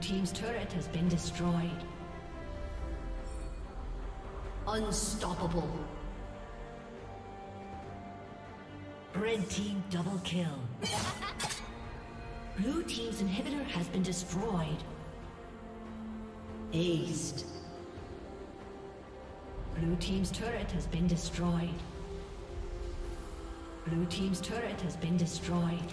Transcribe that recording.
team's turret has been destroyed. Unstoppable. Red team double kill. Blue team's inhibitor has been destroyed. Aced. Blue team's turret has been destroyed. Blue team's turret has been destroyed.